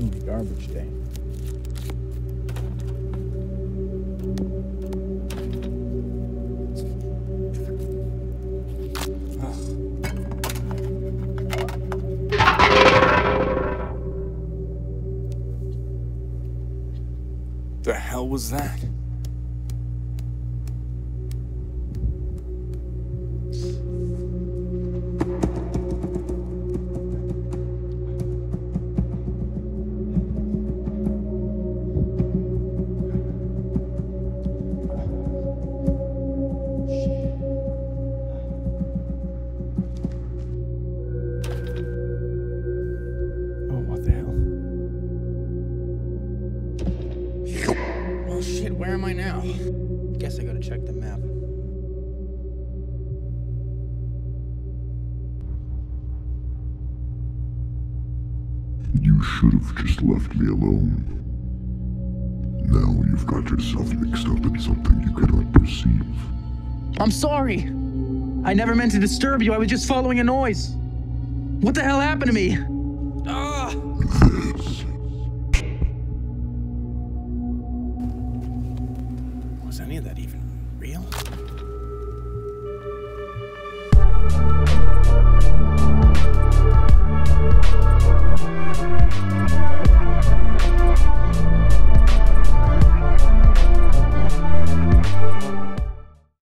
my garbage day. The hell was that? Well, shit, where am I now? Guess I gotta check the map. You should have just left me alone. Now you've got yourself mixed up in something you cannot perceive. I'm sorry! I never meant to disturb you, I was just following a noise. What the hell happened to me? any of that even real?